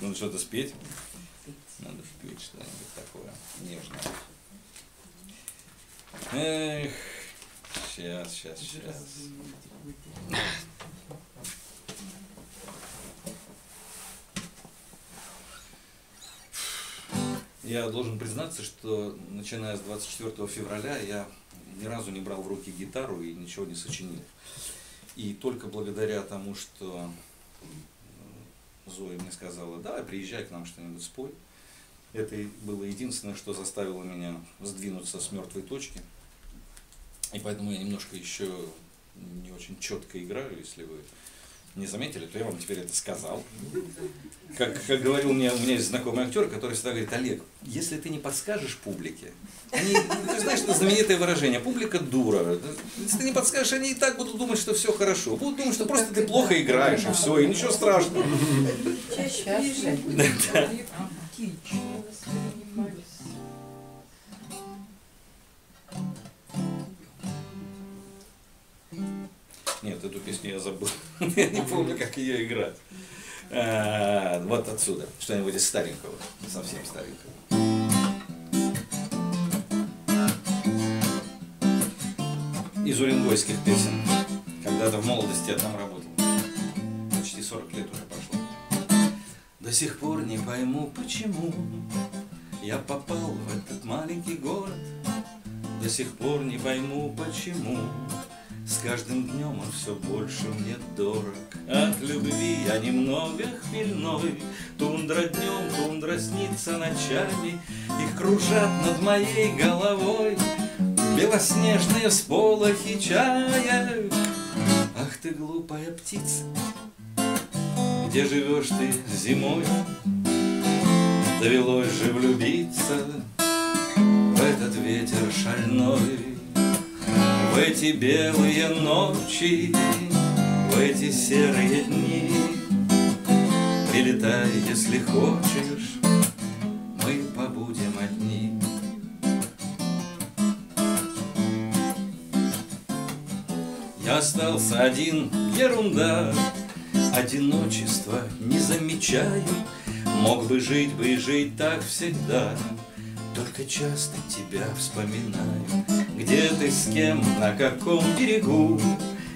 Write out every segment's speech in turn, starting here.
Надо что-то спеть. Надо спеть что-нибудь такое нежное. Эх, сейчас, сейчас, сейчас. Я должен признаться, что начиная с 24 февраля я ни разу не брал в руки гитару и ничего не сочинил. И только благодаря тому, что Зоя мне сказала, давай приезжай к нам что-нибудь спой. Это было единственное, что заставило меня сдвинуться с мертвой точки. И поэтому я немножко еще не очень четко играю, если вы не заметили, то я вам теперь это сказал. Как, как говорил мне, у меня есть знакомый актер, который всегда говорит, Олег, если ты не подскажешь публике, они, ты знаешь, это знаменитое выражение, публика дура. Если ты не подскажешь, они и так будут думать, что все хорошо. Будут думать, что просто ты плохо играешь, и все, и ничего страшного. Чаще Нет, эту песню я забыл. я не помню, как ее играть. А, вот отсюда. Что-нибудь из старенького. Совсем старенького. Из уренгойских песен. Когда-то в молодости я там работал. Почти 40 лет уже прошло. До сих пор не пойму, почему я попал в этот маленький город. До сих пор не пойму, почему с каждым днем он все больше мне дорог. От любви я немного хмельной, Тундра днем, тундра снится ночами, Их кружат над моей головой Белоснежные всполохи чая. Ах ты глупая птица, где живешь ты зимой? Довелось же влюбиться в этот ветер шальной. В эти белые ночи, в эти серые дни Прилетай, если хочешь, мы побудем одни. Я остался один, ерунда, Одиночество не замечаю, Мог бы жить бы и жить так всегда, Только часто тебя вспоминаю. Где ты с кем, на каком берегу?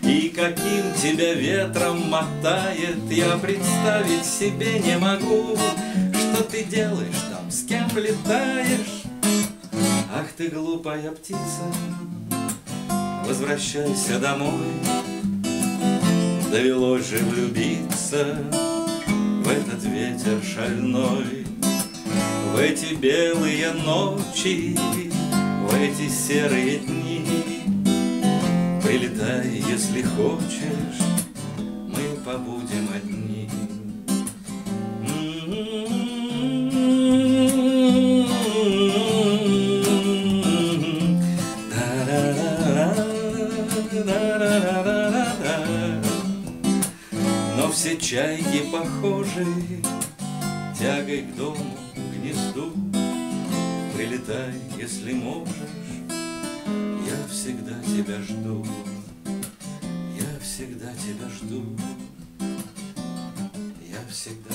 И каким тебя ветром мотает Я представить себе не могу. Что ты делаешь там, с кем летаешь? Ах ты глупая птица Возвращайся домой. Довелось же влюбиться В этот ветер шальной В эти белые ночи в эти серые дни. Прилетай, если хочешь, мы побудем одни. Но все чайки похожи тягой к дому, гнезду. Прилетай, если можешь, я всегда тебя жду, я всегда тебя жду, я всегда